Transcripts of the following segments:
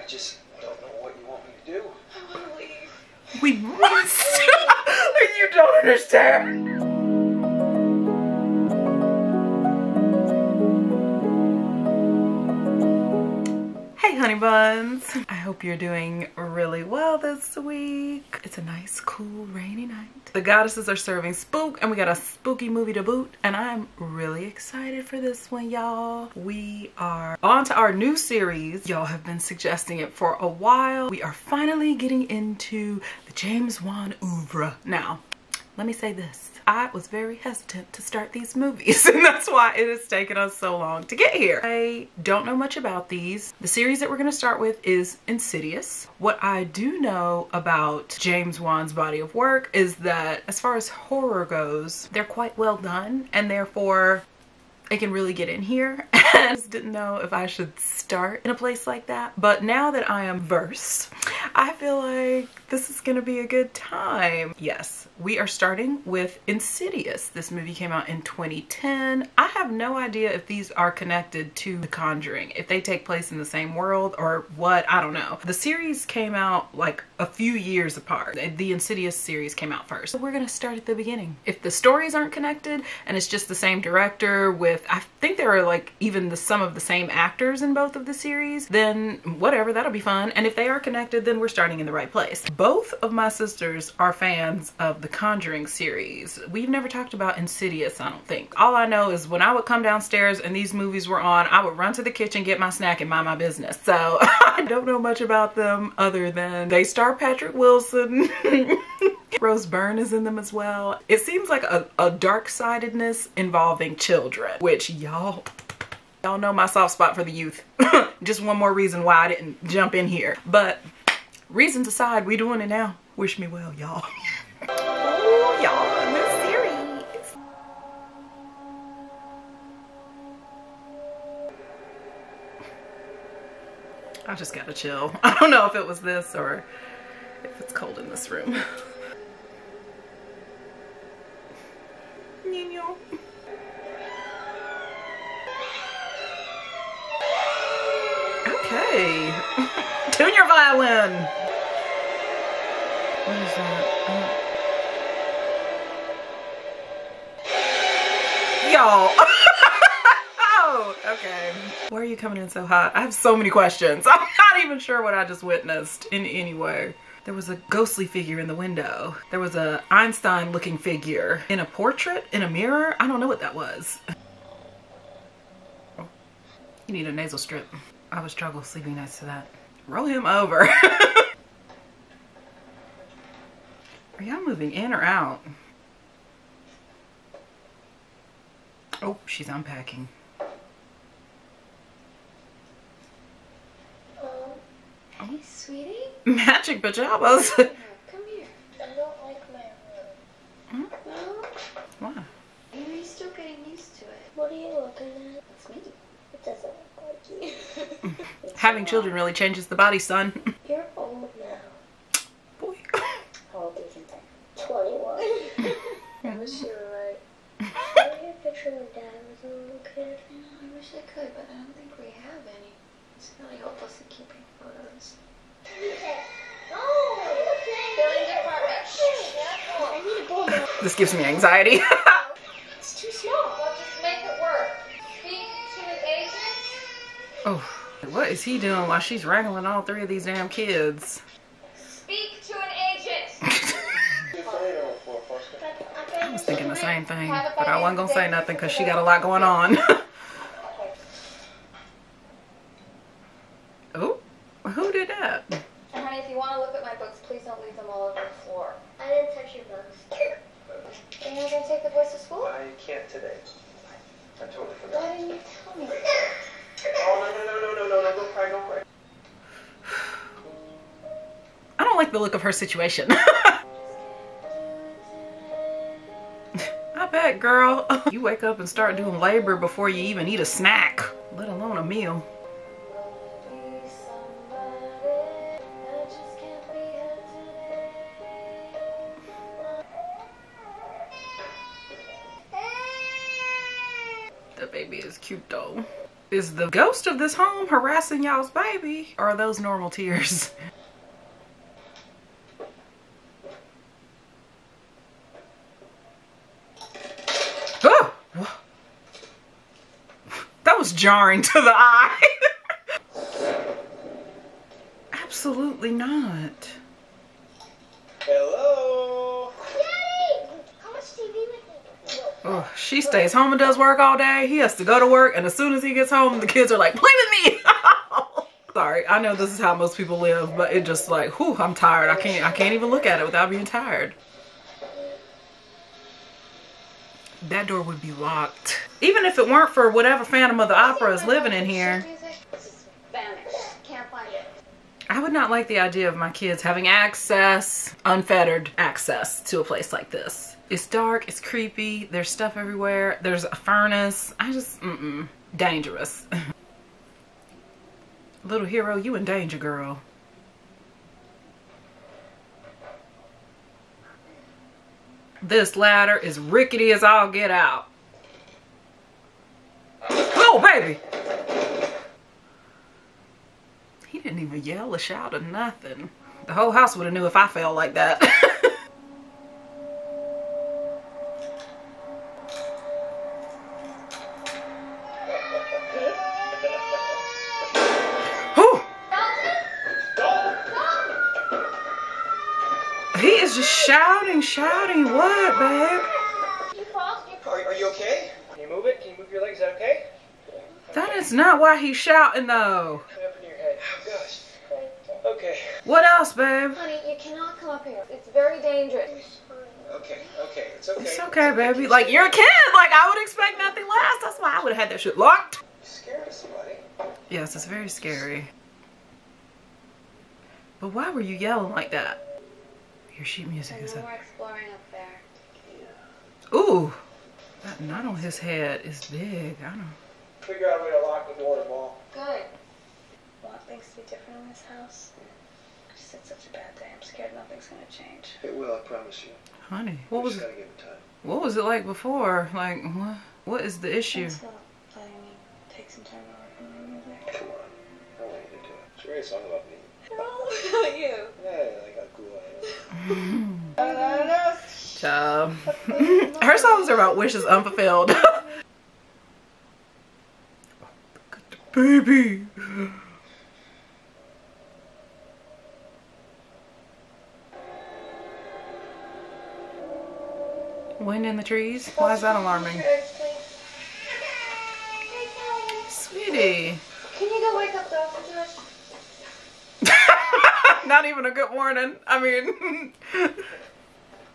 I just don't know what you want me to do. I want to leave. We must. you don't understand. Honey buns. I hope you're doing really well this week. It's a nice, cool, rainy night. The goddesses are serving spook, and we got a spooky movie to boot, and I'm really excited for this one, y'all. We are on to our new series. Y'all have been suggesting it for a while. We are finally getting into the James Wan oeuvre. Now, let me say this. I was very hesitant to start these movies and that's why it has taken us so long to get here. I don't know much about these. The series that we're going to start with is Insidious. What I do know about James Wan's body of work is that as far as horror goes, they're quite well done and therefore I can really get in here. I just didn't know if I should start in a place like that. But now that I am versed, I feel like this is gonna be a good time. Yes, we are starting with Insidious. This movie came out in 2010. I have no idea if these are connected to The Conjuring, if they take place in the same world or what, I don't know. The series came out like a few years apart. The Insidious series came out first. So we're gonna start at the beginning. If the stories aren't connected and it's just the same director with, I think there are like even the some of the same actors in both of the series, then whatever, that'll be fun. And if they are connected, then we're starting in the right place. Both of my sisters are fans of the Conjuring series. We've never talked about Insidious, I don't think. All I know is when I would come downstairs and these movies were on, I would run to the kitchen, get my snack, and mind my business. So I don't know much about them other than they star Patrick Wilson. Rose Byrne is in them as well. It seems like a, a dark-sidedness involving children, which y'all Y'all know my soft spot for the youth. Just one more reason why I didn't jump in here. But reasons aside, we doing it now. Wish me well, y'all. Ooh, y'all, series. I just gotta chill. I don't know if it was this or if it's cold in this room. Nino. Okay. Tune your violin. What is that? Uh... Y'all. oh, okay. Why are you coming in so hot? I have so many questions. I'm not even sure what I just witnessed in any way. There was a ghostly figure in the window. There was a Einstein looking figure in a portrait, in a mirror. I don't know what that was. Oh, you need a nasal strip. I would struggle sleeping next to that. Roll him over. Are y'all moving in or out? Oh, she's unpacking. Oh, hey, sweetie. Magic pajamas. Come here. I don't like my room. Hmm? No? Why? You're still getting used to it. What are you looking at? It's me. It doesn't look like you. Having children really changes the body, son. You're old now. Boy. How old do you think I 21. I wish you were right. Can I get a picture when Dad was a little kid? I wish I could, but I don't think we have any. It's really hopeless at keeping photos. Building department. I need a bowl now. This gives me anxiety. It's too small. Well, just make it work. Speak to an agent. oh, what is he doing while she's wrangling all three of these damn kids? Speak to an agent. I was thinking the same thing, but I wasn't gonna say nothing because she got a lot going on. her situation. I bet, girl. You wake up and start doing labor before you even eat a snack, let alone a meal. The baby is cute though. Is the ghost of this home harassing y'all's baby? Or are those normal tears? Oh! That was jarring to the eye. Absolutely not. Hello. Daddy! How much TV with you? Oh, she stays home and does work all day. He has to go to work, and as soon as he gets home, the kids are like, "Play with me." Sorry, I know this is how most people live, but it just like, whew, I'm tired. I can't, I can't even look at it without being tired. That door would be locked, even if it weren't for whatever Phantom of the Opera is living in here. It's vanished. Can't find it. I would not like the idea of my kids having access, unfettered access to a place like this. It's dark, it's creepy, there's stuff everywhere, there's a furnace. I just, mm-mm, dangerous. Little hero, you in danger, girl. This ladder is rickety as all get out. Oh, baby! He didn't even yell or shout or nothing. The whole house would have knew if I fell like that. He is just shouting, shouting. What, babe? Are, are you okay? Can you move it? Can you move your legs? Is that okay? That is not why he's shouting, though. Come up in your head. Gosh. Okay. What else, babe? Honey, you cannot come up here. It's very dangerous. Okay. Okay. It's okay. It's okay, baby. Like, you're a kid. Like, I would expect nothing less. That's why I would have had that shit locked. You scared somebody. Yes, it's very scary. But why were you yelling like that? Your sheet music is up. we're exploring up there. Ooh, that knot on his head is big. I don't. Figure out a way to lock the door tomorrow. Good. want things to be different in this house. I just had such a bad day. I'm scared nothing's gonna change. It will. I promise you. Honey, what was just gotta give it time. what was it like before? Like, what? What is the issue? Thanks for letting me take some time to work on my music. Come on. I want you to do it. She wrote a song about me. Oh, about you. Yeah, like how cool I am. I don't know. Child. Her songs are about wishes unfulfilled. Baby. Wind in the trees? Why is that alarming? Sweetie. Can you go wake up the officers? Not even a good morning. I mean,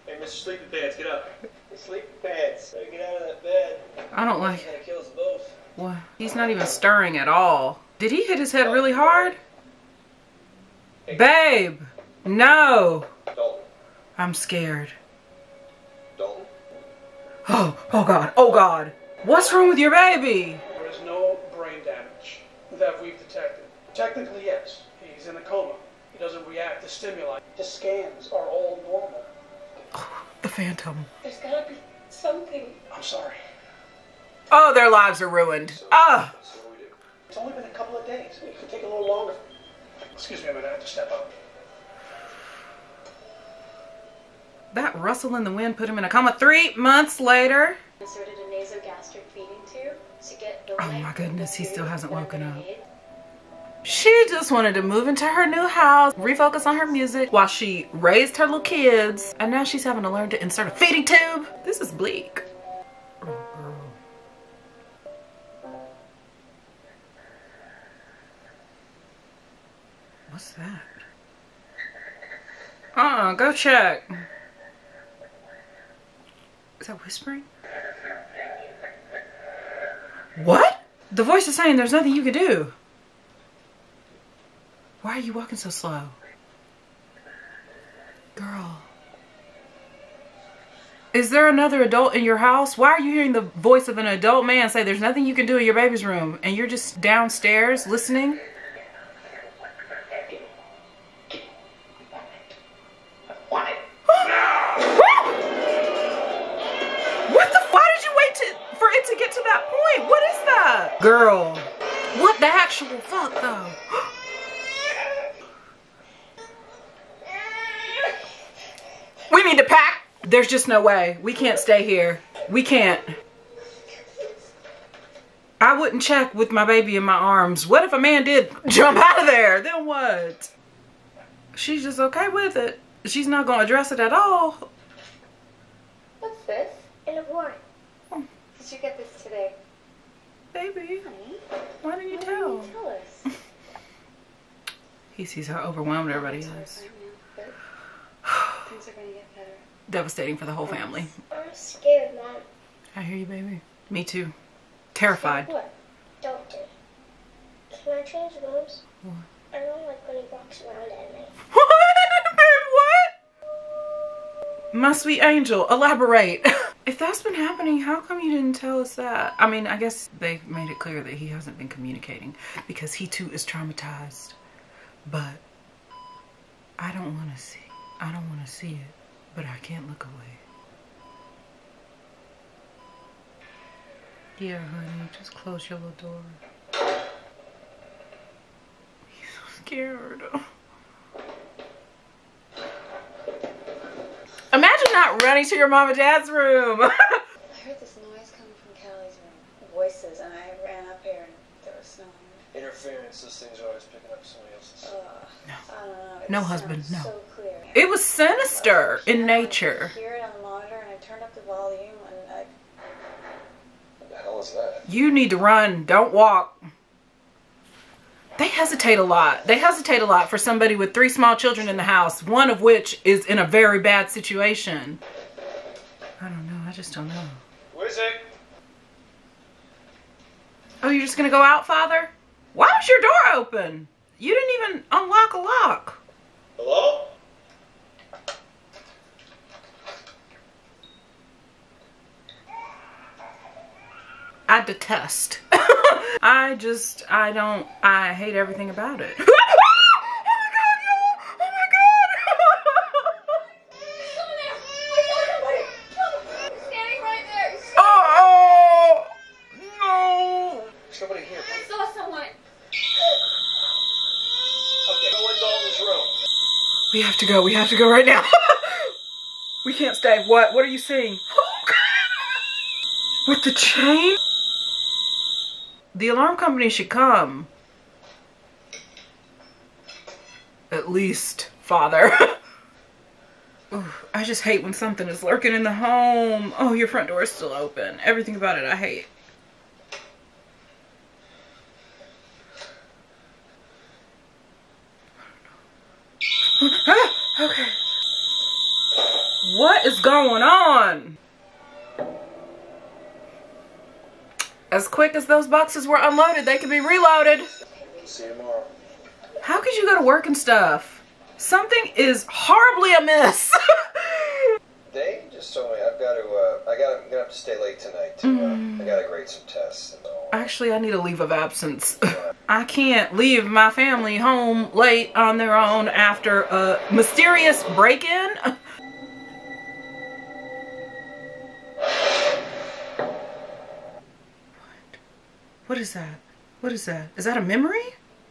Hey, Mr. Sleepy Pants, get up. Sleepy Pants, better get out of that bed. I don't like. He's gonna kill us both. What? He's not even stirring at all. Did he hit his head really hard? Babe, no. I'm scared. Oh, oh God, oh God. What's wrong with your baby? There is no brain damage that we've detected. Technically, yes. He's in a coma. He doesn't react to stimuli. The scans are all normal. Oh, the phantom. There's gotta be something. I'm sorry. Oh, their lives are ruined. Ah. So what do we do? It's only been a couple of days. It could take a little longer. Excuse me a minute. I have to step up. That rustle in the wind put him in a coma three months later. Inserted a nasogastric feeding tube to get the Oh my goodness, he still hasn't woken up. She just wanted to move into her new house, refocus on her music while she raised her little kids, and now she's having to learn to insert a feeding tube. This is bleak. What's that? Uh-uh, go check. Is that whispering? What? The voice is saying there's nothing you can do. Why are you walking so slow? Girl. Is there another adult in your house? Why are you hearing the voice of an adult man say there's nothing you can do in your baby's room and you're just downstairs listening? That? the actual fuck though. we need to pack. There's just no way. We can't stay here. We can't. I wouldn't check with my baby in my arms. What if a man did jump out of there? Then what? She's just okay with it. She's not gonna address it at all. What's this? In a warrant. Did you get this today? Baby, Honey, why didn't you why tell? didn't you tell us? He sees how overwhelmed everybody is. right Things are gonna get better. Devastating for the whole family. I'm scared, Mom. I hear you, baby. Me too. Terrified. What? Don't do. Can I change rooms? What? I don't like when he walks around at night. What? What? My sweet angel, elaborate. if that's been happening, how come you didn't tell us that? I mean, I guess they made it clear that he hasn't been communicating because he too is traumatized. But I don't want to see. I don't want to see it, but I can't look away. Yeah, honey, just close your little door. He's so scared. Imagine not running to your mom and dad's room. I heard this noise coming from Callie's room. Voices, and I ran up here and there was snow. Interference, those things are always picking up somebody else's. Uh, I don't know. It No, husband, no. So clear. it was sinister in nature. I hear it on the monitor, and I turned up the volume, and I What the hell is that? You need to run, don't walk. They hesitate a lot. They hesitate a lot for somebody with three small children in the house, one of which is in a very bad situation. I don't know. I just don't know. What is it? Oh, you're just gonna go out, Father? Why was your door open? You didn't even unlock a lock. Hello? I detest. I just, I don't, I hate everything about it. oh my god, y'all! Oh my god! standing right there. Oh no! There's nobody here. I saw someone. Okay, go in Dalton's room. We have to go. We have to go right now. we can't stay. What? What are you seeing? Oh god! With the chain? The alarm company should come. At least, father. Oof, I just hate when something is lurking in the home. Oh, your front door is still open. Everything about it I hate. okay. What is going on? As quick as those boxes were unloaded, they could be reloaded. See you tomorrow. How could you go to work and stuff? Something is horribly amiss. They just told me I've got to. Uh, I got. to, I'm gonna have to stay late tonight. To, uh, I gotta grade some tests. And all. Actually, I need a leave of absence. I can't leave my family home late on their own after a mysterious break-in. What is that? What is that? Is that a memory?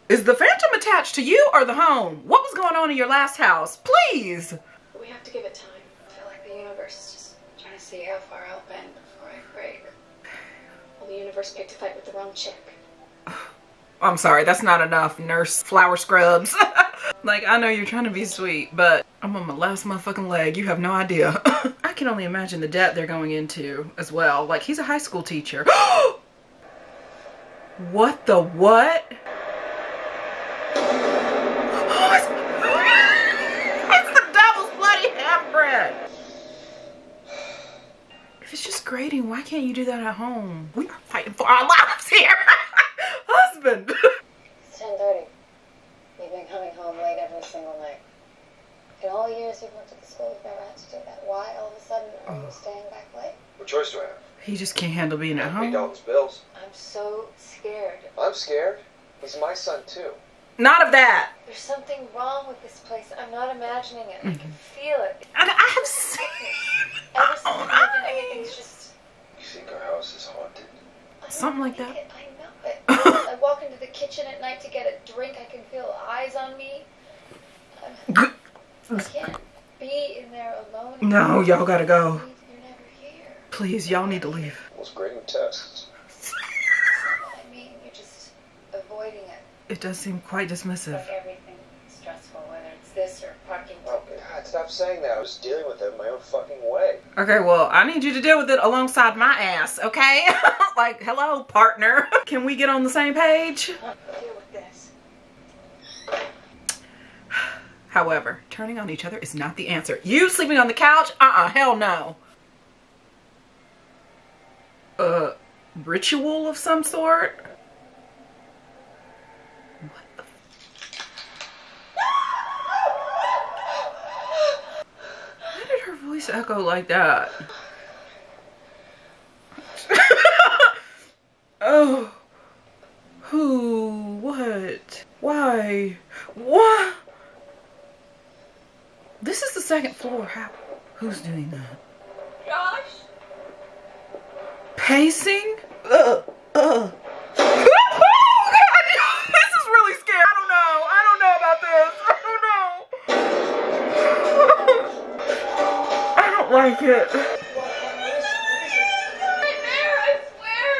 Is the phantom attached to you or the home? What was going on in your last house? Please. We have to give it time. I feel like the universe is just trying to see how far I'll bend before I break. Well, the universe picked a fight with the wrong chick. I'm sorry, that's not enough, nurse flower scrubs. like, I know you're trying to be sweet, but I'm on my last motherfucking leg. You have no idea. I can only imagine the debt they're going into as well. Like, he's a high school teacher. what the what? Oh, it's, it's the devil's bloody half bread. If it's just grading, why can't you do that at home? We are fighting for our lives here. Husband. It's 10.30. You've been coming home late every single night. In all the years you've worked at the school, you've never had to do that. Why all of a sudden are you oh. staying back late? What choice do I have? He just can't handle being at Pay home. Dalton's bills. I'm so scared. I'm scared. He's my son too. Not of that. There's something wrong with this place. I'm not imagining it. I can mm-hmm. feel it. I, I have seen. Ever since I've moved in, everything's just... You think our house is haunted? Something like that. It, I know it. I walk into the kitchen at night to get a drink. I can feel eyes on me. I'm- I can't be in there alone. No, y'all gotta go. You're never here. Please, y'all need to leave. Was grading tests. I mean, you're just avoiding it. It does seem quite dismissive. Like everything stressful, whether it's this or parking Oh God, stop saying that. I was dealing with it my own fucking way. Okay, well, I need you to deal with it alongside my ass, okay? like, hello, partner. Can we get on the same page? Deal with this. However, turning on each other is not the answer. You sleeping on the couch? Uh-uh, hell no. Uh, ritual of some sort? What Why did her voice echo like that? oh. Who? What? Why? What? This is the second floor. How? Who's doing that? Josh? Pacing? Uh, uh. Oh, God, this is really scary. I don't know. I don't know about this. I don't know. I don't like it. Right there, I swear.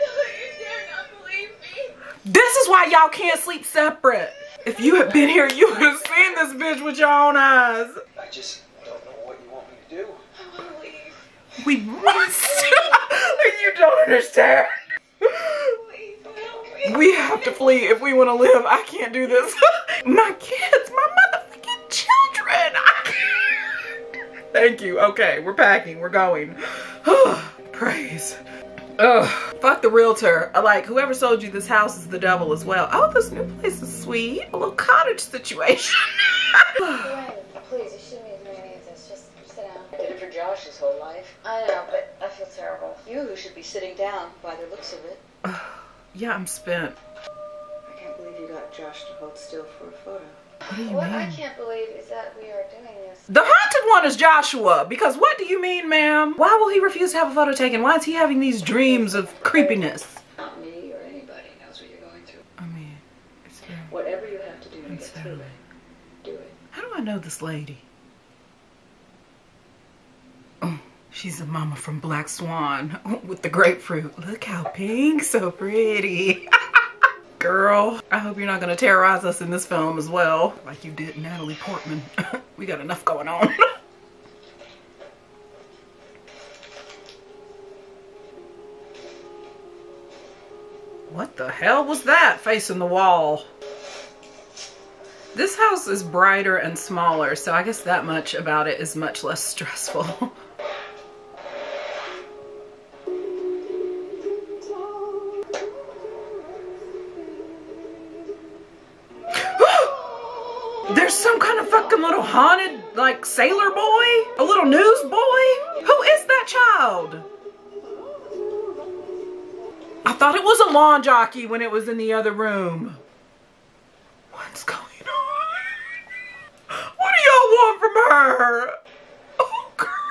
No, you dare not believe me. This is why y'all can't sleep separate. If you had been here, you would have seen this bitch with your own eyes. I just don't know what you want me to do. I want to leave. We must. you don't understand. We have to flee if we want to live. I can't do this. my kids, my motherfucking children. I can't. Thank you. Okay, we're packing. We're going. Praise. Ugh. Fuck the realtor. Like, whoever sold you this house is the devil as well. Oh, this new place is sweet. A little cottage situation. Please, you shouldn't be doing any of this. Just sit down. I did it for Josh his whole life. I know, but I feel terrible. You who should be sitting down by the looks of it. yeah, I'm spent. I can't believe you got Josh to hold still for a photo. What What I can't believe is that we are doing this. The haunted one is Joshua. Because what do you mean, ma'am? Why will he refuse to have a photo taken? Why is he having these dreams of creepiness? Not me or anybody knows what you're going through. I mean, it's very Whatever you have to do to get through it, do it. How do I know this lady? Oh, she's a mama from Black Swan with the grapefruit. Look how pink, so pretty. Girl, I hope you're not gonna terrorize us in this film as well, like you did Natalie Portman. we got enough going on. what the hell was that facing the wall? This house is brighter and smaller, so I guess that much about it is much less stressful. Sailor boy? A little newsboy? Who is that child? I thought it was a lawn jockey when it was in the other room. What's going on? What do y'all want from her? Oh, girl.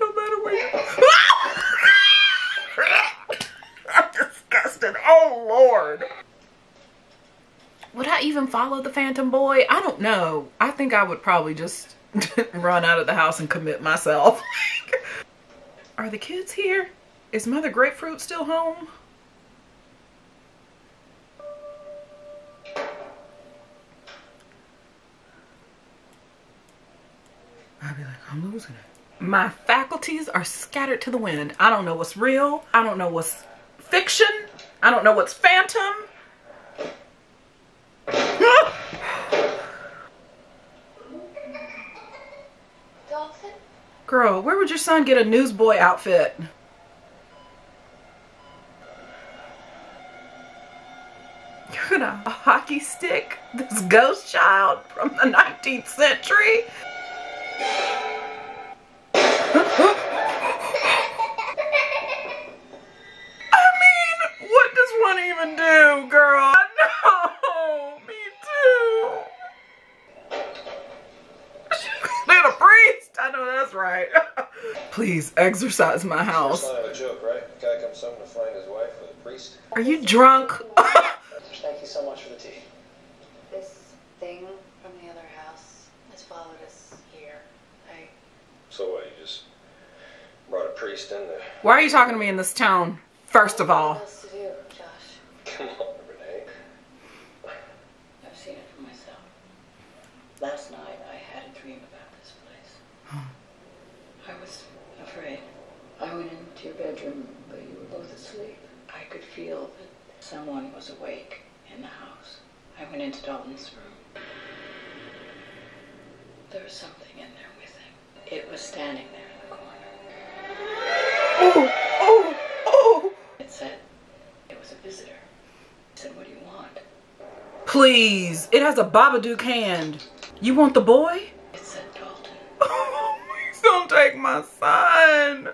No matter where you... I'm disgusted. Oh, Lord. Would I even follow the Phantom Boy? I don't know. I think I would probably just run out of the house and commit myself. Are the kids here? Is Mother Grapefruit still home? I'd be like, I'm losing it. My faculties are scattered to the wind. I don't know what's real. I don't know what's fiction. I don't know what's phantom. Girl, where would your son get a newsboy outfit? You're gonna a hockey stick this ghost child from the 19th century? I mean, what does one even do, girl? No, me too. She's a priest. I know that's right. Please exercise my house. It's not a joke, right? have someone to find his wife with a priest? Are you drunk? Thank you so much for the tea. This thing from the other house has followed us here. I So what, you just brought a priest in to... Why are you talking to me in this tone? First of all. else to do, Josh? Come on, Renai. I've seen it for myself. Last night I had a dream about this place. I was afraid. I went into your bedroom, but you were both asleep. I could feel that someone was awake in the house. I went into Dalton's room. There was something in there with him. It was standing there in the corner. Oh, oh, oh. It said it was a visitor. I said, What do you want? Please. It has a Babadook hand. You want the boy? It said Dalton. Oh, please don't take my son.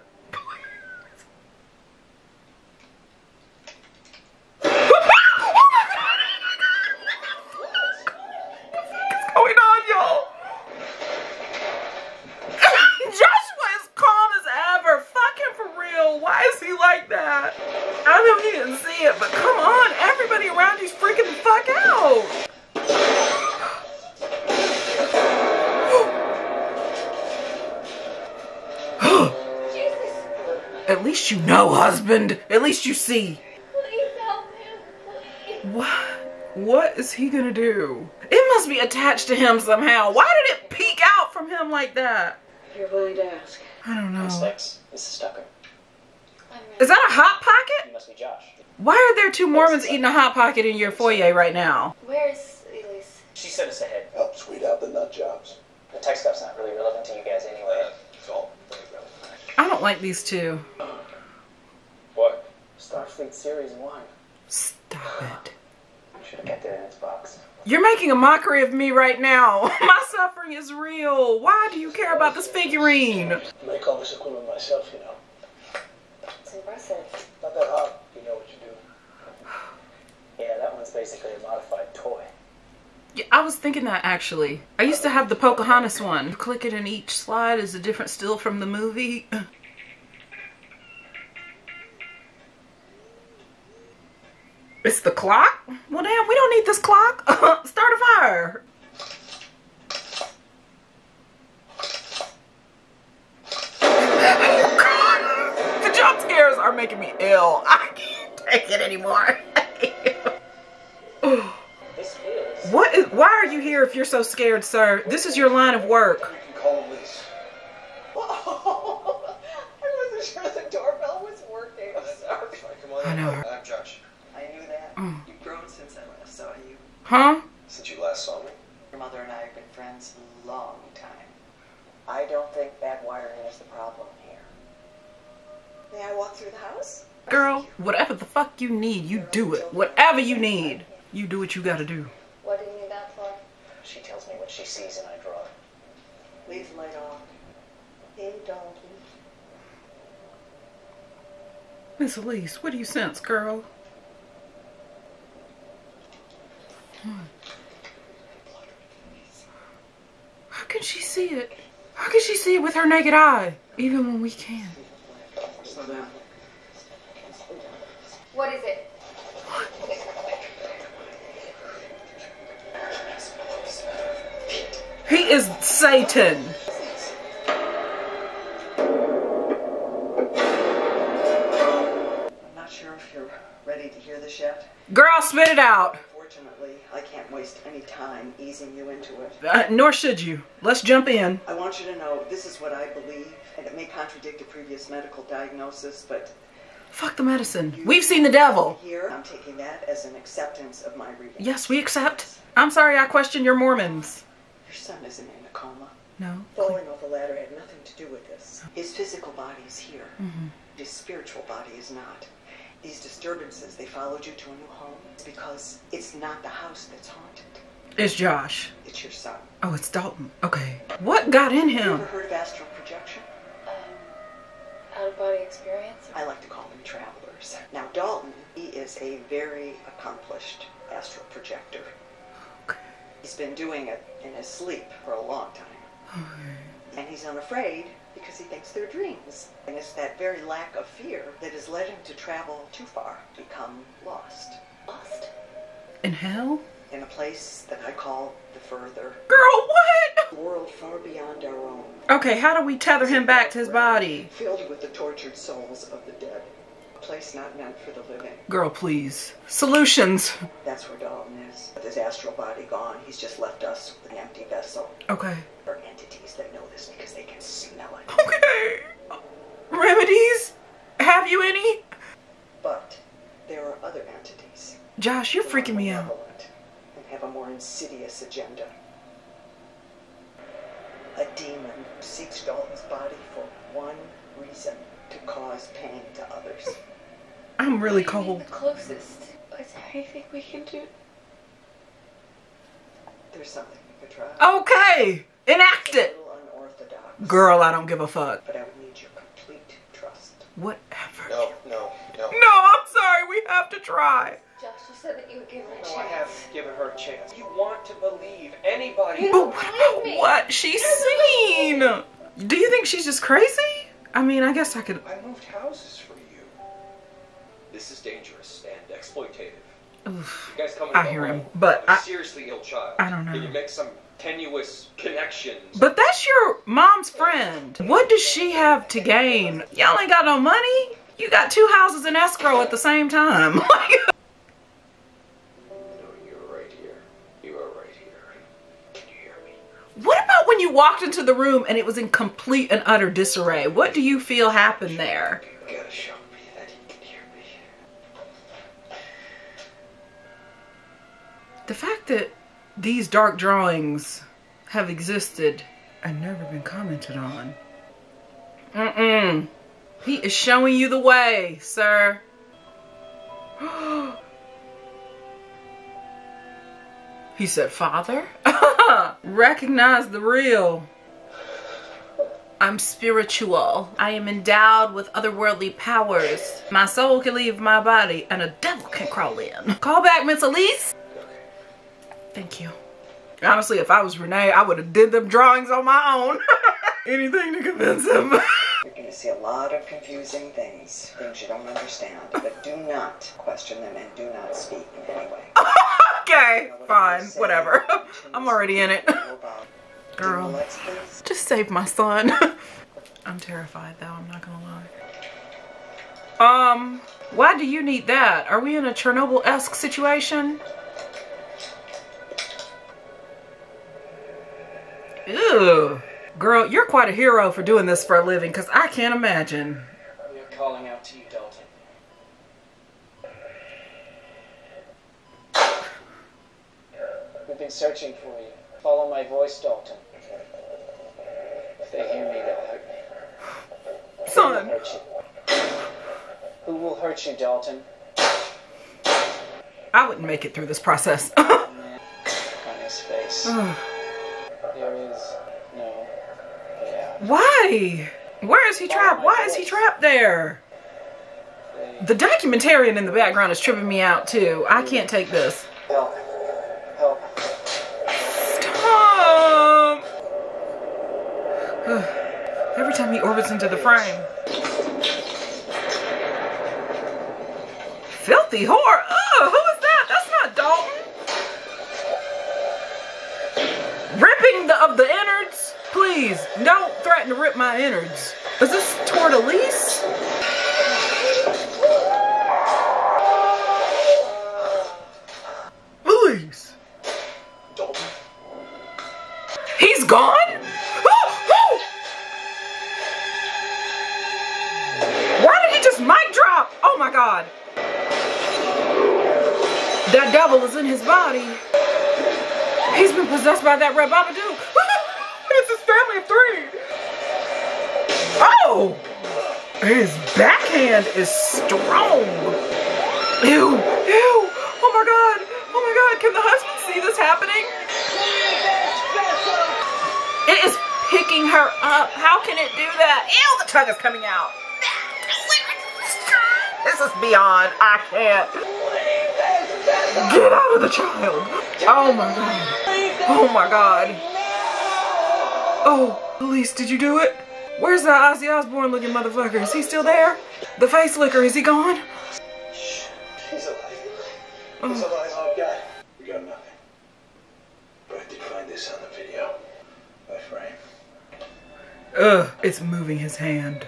Least you know, husband. At least you see. Please help him. Please. What? What is he gonna do? It must be attached to him somehow. Why did it peek out from him like that? If you're willing to ask. I don't know. Thanks. This is Tucker. Is that a hot pocket? You must be Josh. Why are there two Mormons eating a hot pocket in your foyer right now? Where's Elise? She sent us ahead. Help sweet out the nut jobs. The tech stuff's not really relevant to you guys anyway. Salt. There you go. I don't like these two. What? Starfleet Series 1. Stop it. Should have kept it in its box. You're making a mockery of me right now. My suffering is real. Why do you care about this figurine? Make all this equipment myself, you know. It's impressive. Not that hard. You know what you do. Yeah, that one's basically a modified toy. Yeah, I was thinking that actually. I used to have the Pocahontas one. You click it and each slide is a different still from the movie. It's the clock? Well, damn, we don't need this clock. Start a fire. the jump scares are making me ill. I can't take it anymore. This feels. what is, why are you here if you're so scared, sir? This is your line of work. You can call him Lise. I wasn't sure the doorbell was working. I'm sorry. Fine, come on I know. I'm Josh. I knew that. Mm. You've grown since I last saw you. Huh? Since you last saw me. Your mother and I have been friends a long time. I don't think bad wiring is the problem here. May I walk through the house? Girl, whatever the fuck you need, you do it. Whatever you need, you do what you gotta do. What do you need that for? She tells me what she sees and I draw. Leave the light on. Hey, Dalton. Miss Elise, what do you sense, girl? Hmm. How can she see it? How can she see it with her naked eye? Even when we can. Slow down. What is it? He is Satan. I'm not sure if you're ready to hear this yet. Girl, spit it out. I can't waste any time easing you into it. Uh, nor should you. Let's jump in. I want you to know this is what I believe, and it may contradict a previous medical diagnosis, but Fuck the medicine. We've seen the devil. here I'm taking that as an acceptance of my reading. Yes, we accept. I'm sorry I question your Mormons. Your son isn't in a coma. No. Falling off the ladder had nothing to do with this. His physical body is here. His spiritual body is not. These disturbances, they followed you to a new home. It's because it's not the house that's haunted. It's Josh. It's your son. Oh, it's Dalton. Okay. What got in You ever him? heard of astral projection? Um, out of body experience? I like to call them travelers. Now, Dalton, he is a very accomplished astral projector. Okay. He's been doing it in his sleep for a long time. Okay. And he's unafraid because he thinks they're dreams. And it's that very lack of fear that has led him to travel too far, become lost. Lost? In hell? In a place that I call the further Girl, what? world far beyond our own. Okay, how do we tether him back to his body? Filled with the tortured souls of the dead. Place not meant for the living. Girl, please. Solutions. That's where Dalton is. With his astral body gone, he's just left us with an empty vessel. Okay. There are entities that know this because they can smell it. Okay. Remedies? Have you any? But there are other entities. Josh, you're freaking me out. And have a more insidious agenda. A demon seeks Dalton's body for one reason to cause pain to others. I'm really What do you mean cold. The closest. Is there anything we can do? There's something we could try. Okay. Enact it. Girl, I don't give a fuck. But I would need your complete trust. Whatever. No, no, no. No, I'm sorry. We have to try. Josh, you said that you would give her a No, I chance. have given her a chance. You want to believe anybody. You But don't believe me. what she's seen. Do you think she's just crazy? I mean, I guess I could. I moved houses for you. This is dangerous and exploitative. Oof. You guys come I hear him, but I- seriously ill child. I don't know. And you make some tenuous connections. But that's your mom's friend. What does she have to gain? Y'all ain't got no money. You got two houses in escrow at the same time. No, you're right here. You are right here. Can you hear me? what about when you walked into the room and it was in complete and utter disarray? What do you feel happened there? You The fact that these dark drawings have existed and never been commented on. Mm-mm. He is showing you the way, sir. he said, Father? Recognize the real. I'm spiritual. I am endowed with otherworldly powers. My soul can leave my body and a devil can crawl in. Call back, Miss Elise. Thank you. Honestly, if I was Renai, I would have did them drawings on my own. Anything to convince him. You're going to see a lot of confusing things, things you don't understand. But do not question them and do not speak in any way. okay, fine, whatever. I'm already in it. Girl, just save my son. I'm terrified though, I'm not gonna lie. Um, why do you need that? Are we in a Chernobyl-esque situation? Ew. Girl, you're quite a hero for doing this for a living, because I can't imagine. We are calling out to you, Dalton. We've been searching for you. Follow my voice, Dalton. If they hear me, they'll hurt me. Son. hurt you? Who will hurt you, Dalton? I wouldn't make it through this process. On his face. There is no way out. Why? Where is he trapped? Why is he trapped there? The documentarian in the background is tripping me out too. I can't take this. help. Help. Stop! Every time he orbits into the frame. Filthy whore! Ugh, who is that? That's not Dalton. Of the innards? Please, don't threaten to rip my innards. Is this? Elise! Dalton. He's gone? Why did he just mic drop? Oh my god. That devil is in his body. He's been possessed by that red Babadook. Family of three. Oh! His backhand is strong. Ew, ew. Oh my god. Oh my god. Can the husband see this happening? It is picking her up. How can it do that? Ew, the tongue is coming out. This is beyond. I can't. Get out of the child. Oh my god. Oh my god. Oh, police, did you do it? Where's that Ozzy Osbourne looking motherfucker? Is he still there? The face licker, is he gone? He's alive. Oh. He's Oh, alive. Oh, God. We got nothing. But I did find this on the video. That frame. ugh, it's moving his hand.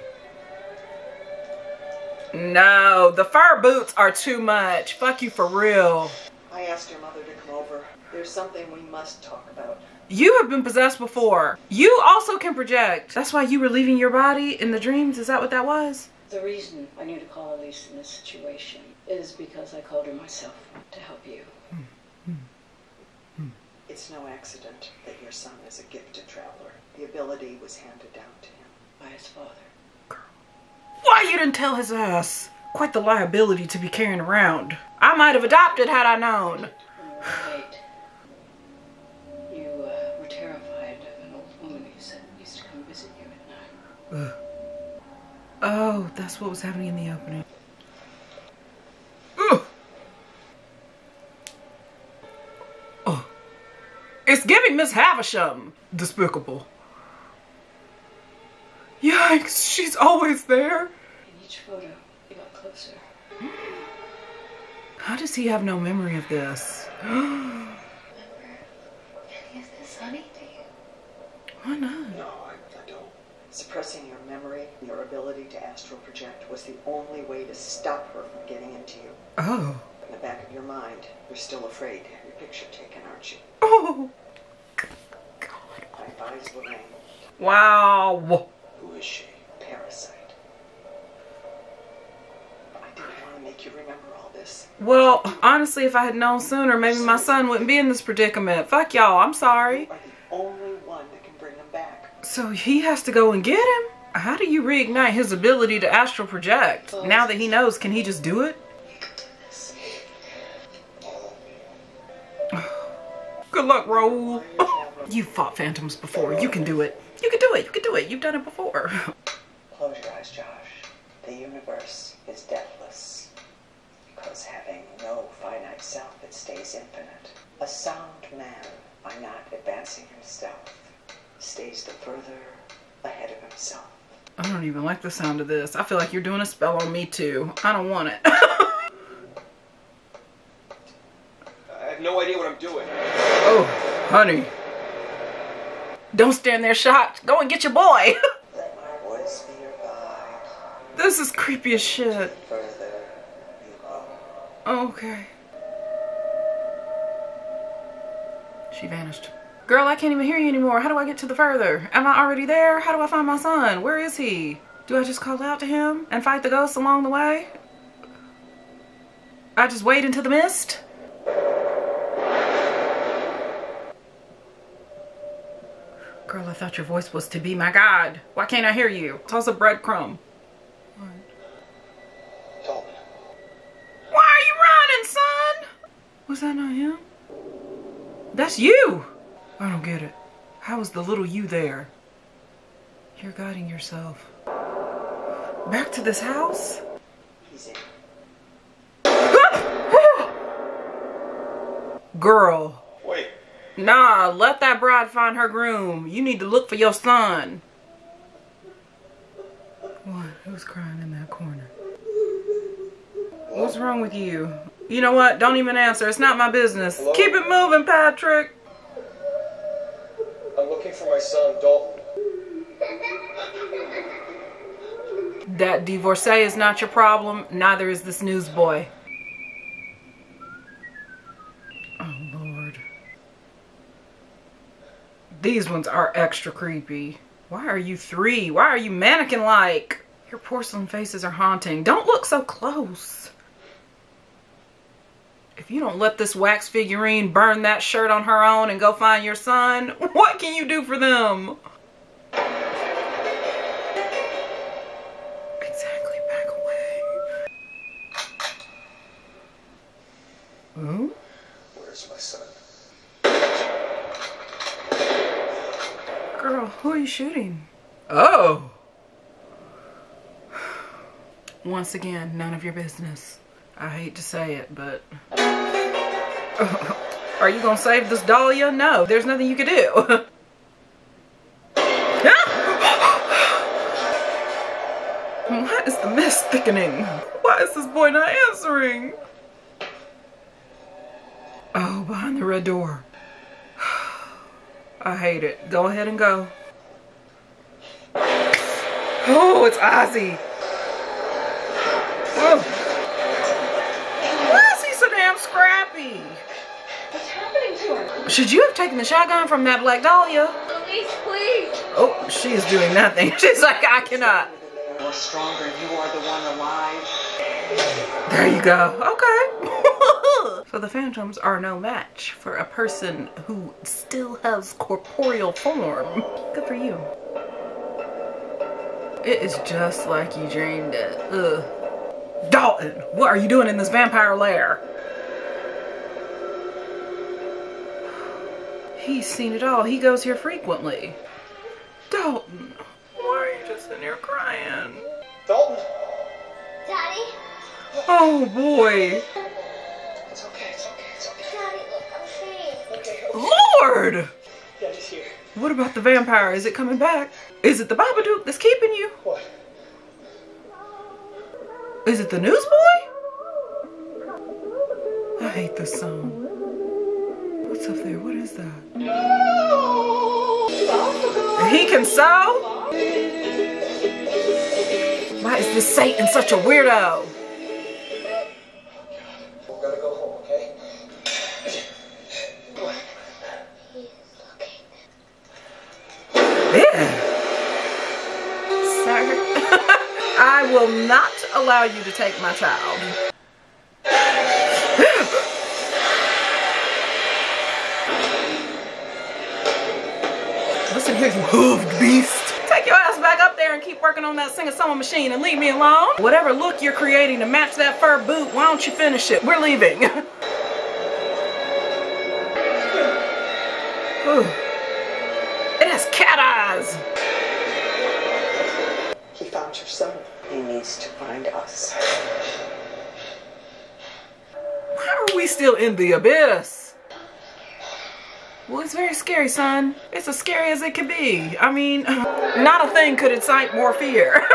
No, the fur boots are too much. Fuck you for real. I asked your mother to come over. There's something we must talk about. You have been possessed before. You also can project. That's why you were leaving your body in the dreams. Is that what that was? The reason I knew to call Elise in this situation is because I called her myself to help you. It's no accident that your son is a gifted traveler. The ability was handed down to him. By his father. Girl. Why you didn't tell his ass? Quite the liability to be carrying around. I might have adopted had I known. Visit you at night. Uh, oh, that's what was happening in the opening. Ugh. Oh. It's giving Miss Havisham. Despicable. Yikes, she's always there. In each photo, you got closer. How does he have no memory of this? Remember any of this, honey? Do you? Why not? No, I, I don't. Suppressing your memory, your ability to astral project was the only way to stop her from getting into you. Oh. In the back of your mind, you're still afraid to have your picture taken, aren't you? Oh. God. I advise Lorraine, Wow. Who is she? parasite. I didn't want to make you remember all this. Well, honestly, if I had known sooner, maybe my son wouldn't be in this predicament. Fuck y'all, I'm sorry. You are the only So he has to go and get him? How do you reignite his ability to astral project? Now that he knows, can he just do it? Good luck, Raul. You fought phantoms before. You can do it. You can do it. You can do it. You've done it before. Close your eyes, Josh. The universe is deathless because having no finite self, it stays infinite. A sound man, by not advancing himself, stays the further ahead of himself. I don't even like the sound of this. I feel like you're doing a spell on me too. I don't want it. I have no idea what I'm doing. oh, honey. Don't stand there shocked. Go and get your boy. Let my voice be your guide. this is creepy as shit. Further you go. Okay. She vanished. Girl, I can't even hear you anymore. How do I get to the further? Am I already there? How do I find my son? Where is he? Do I just call out to him and fight the ghosts along the way? I just wade into the mist? Girl, I thought your voice was to be my God. Why can't I hear you? Toss a breadcrumb. Why are you running, son? Was that not him? That's you. I don't get it. How is the little you there? You're guiding yourself. Back to this house? He's in. Girl. Wait. Nah, let that bride find her groom. You need to look for your son. What? Who's crying in that corner? What's wrong with you? You know what? Don't even answer. It's not my business. Hello? Keep it moving, Patrick. For my son, Dalton. That divorcee is not your problem. Neither is this newsboy. Oh, Lord. These ones are extra creepy. Why are you three? Why are you mannequin-like? Your porcelain faces are haunting. Don't look so close. If you don't let this wax figurine burn that shirt on her own and go find your son, what can you do for them? Exactly, back away. Ooh. Where's my son? Girl, who are you shooting? Oh. Once again, none of your business. I hate to say it, but. are you gonna save this Dahlia? No, there's nothing you can do. Why is the mist thickening? Why is this boy not answering? Oh, behind the red door. I hate it. Go ahead and go. Oh, it's Ozzy. Should you have taken the shotgun from that Black Dahlia? Police, please. Oh, she is doing nothing. She's like, I cannot. You're stronger. You are the one alive. There you go. Okay. so the phantoms are no match for a person who still has corporeal form. Good for you. It is just like you dreamed it. Ugh. Dalton, what are you doing in this vampire lair? He's seen it all. He goes here frequently. Dalton, why are you just in here crying? Dalton. Daddy? Oh boy. It's okay. It's okay. It's okay. Daddy, look, I'm saying. Okay. okay. Lord! Yeah, he's here. What about the vampire? Is it coming back? Is it the Babadook that's keeping you? What? Is it the newsboy? I hate this song. What's up there? What is that? He can sew? Why is this Satan such a weirdo? I will not allow you to take my child. You hooved beast. Take your ass back up there and keep working on that singer sewing machine and leave me alone. Whatever look you're creating to match that fur boot, why don't you finish it? We're leaving. Ooh. It has cat eyes. He found your son. He needs to find us. How are we still in the abyss? Well, it's very scary, son. It's as scary as it could be. I mean, not a thing could incite more fear.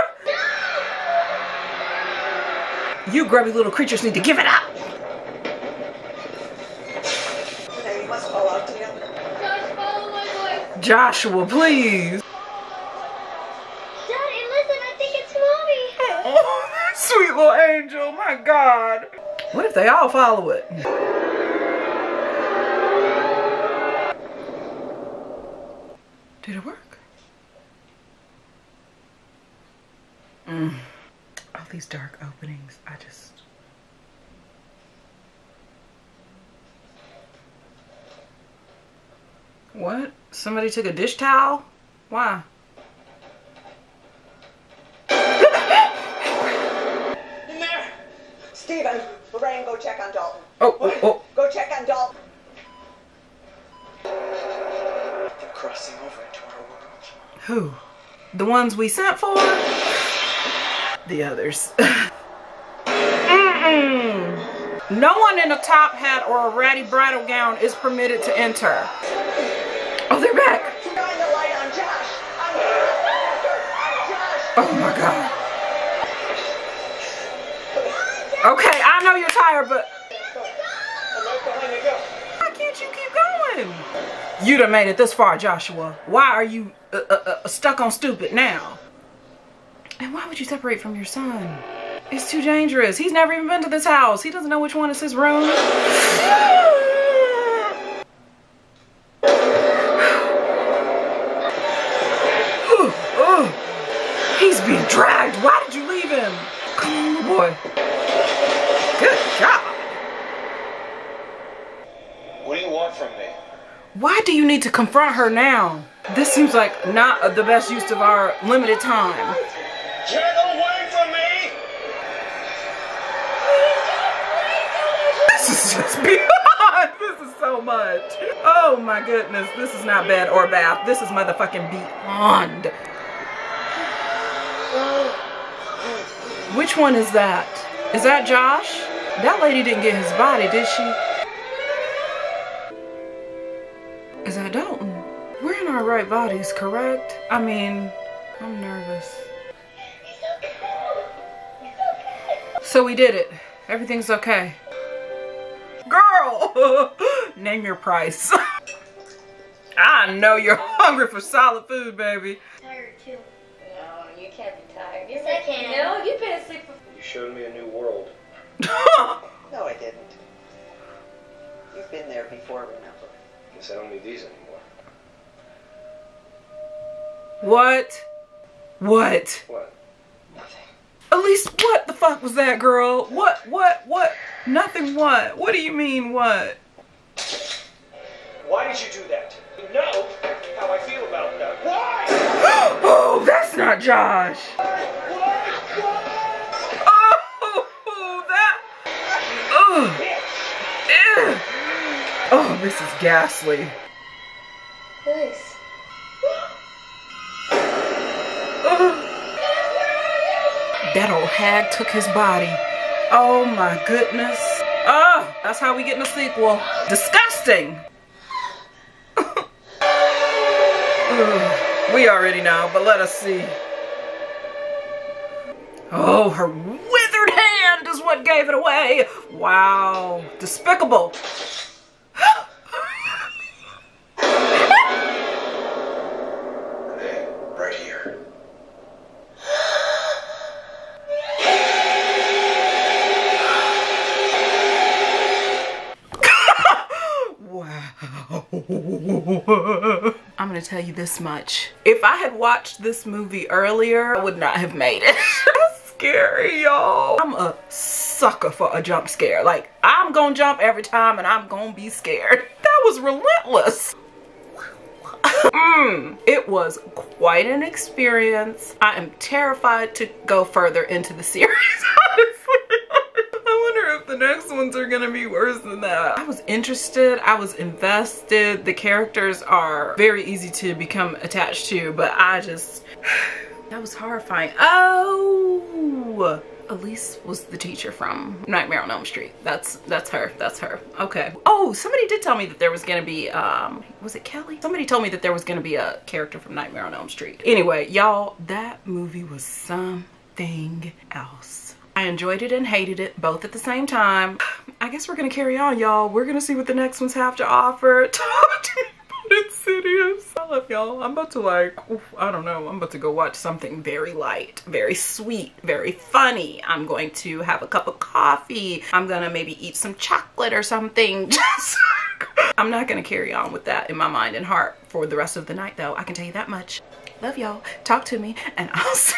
you grubby little creatures need to give it up. Now you must fall out together. Josh, follow my voice. Joshua, please. Daddy, listen, I think it's mommy. Oh, sweet little angel, my God. What if they all follow it? Did it work? Mm. All these dark openings, I just. What? Somebody took a dish towel? Why? In there! Stephen, Lorraine, go check on Dalton. Oh, oh, oh. Go check on Dalton. They're crossing over into our world. Who? The ones we sent for? The others. Mm-mm. No one in a top hat or a ratty bridal gown is permitted to enter. Oh, they're back. Oh my god. Okay, I know you're tired, but You done made it this far, Joshua. Why are you uh, uh, uh, stuck on stupid now? And why would you separate from your son? It's too dangerous. He's never even been to this house. He doesn't know which one is his room. confront her now? This seems like not the best use of our limited time. Get away from me! This is just beyond. This is so much. Oh my goodness. This is not bed or bath. This is motherfucking beyond. Which one is that? Is that Josh? That lady didn't get his body, did she? Right bodies, correct? I mean, I'm nervous. So we did it. Everything's okay. Girl, name your price. I know you're hungry for solid food, baby. Tired too. No, you can't be tired. Yes, I can. No, you've been asleep for You showed me a new world. No, I didn't. You've been there before, remember? I Guess I don't need these anymore. What? What? What? Nothing. Elise, what the fuck was that, girl? What, what, what? Nothing what? What do you mean what? Why did you do that? You know how I feel about that. Why? oh, that's not Josh. Oh, that. Oh, Ew. oh this is ghastly. Elise. That old hag took his body. Oh my goodness. Oh, that's how we get in a sequel. Disgusting. We already know, but let us see. Oh, her withered hand is what gave it away. Wow, despicable. I'm gonna tell you this much. If I had watched this movie earlier, I would not have made it. Scary, y'all. I'm a sucker for a jump scare. Like, I'm gonna jump every time and I'm gonna be scared. That was relentless. Mm, it was quite an experience. I am terrified to go further into the series, honestly. I wonder if the next ones are gonna be worse than that. I was interested, I was invested. The characters are very easy to become attached to, but I just, that was horrifying. Oh! Elise was the teacher from Nightmare on Elm Street. That's that's her. That's her. Okay. Oh, somebody did tell me that there was gonna be um was it Kelly? Somebody told me that there was gonna be a character from Nightmare on Elm Street. Anyway, y'all, that movie was something else. I enjoyed it and hated it both at the same time. I guess we're gonna carry on, y'all. We're gonna see what the next ones have to offer. Talk to Insidious. I love y'all. I'm about to like, oof, I don't know. I'm about to go watch something very light, very sweet, very funny. I'm going to have a cup of coffee. I'm gonna maybe eat some chocolate or something. Just I'm not gonna carry on with that in my mind and heart for the rest of the night though. I can tell you that much. Love y'all. Talk to me and I'll see